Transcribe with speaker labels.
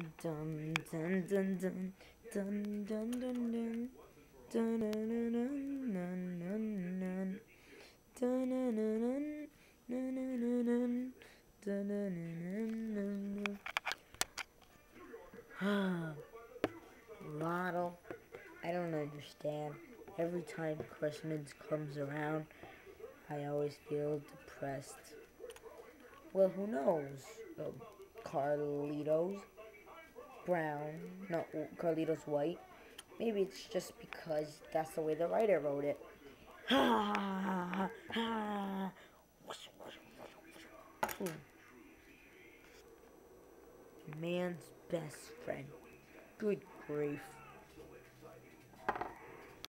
Speaker 1: Dun dun dun dun dun dun dun dun. Dun dun dun dun dun dun. Dun dun dun dun. Dun dun dun dun. Dun dun dun dun. Model, I don't understand. Every time Christmas comes around, I always feel depressed. Well, who knows? Uh, Carlitos Brown, no, Carlitos White. Maybe it's just because that's the way the writer wrote it. Man's best friend. Good grief.